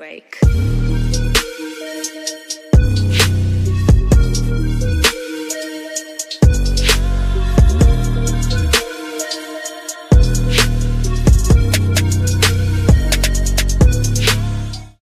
break.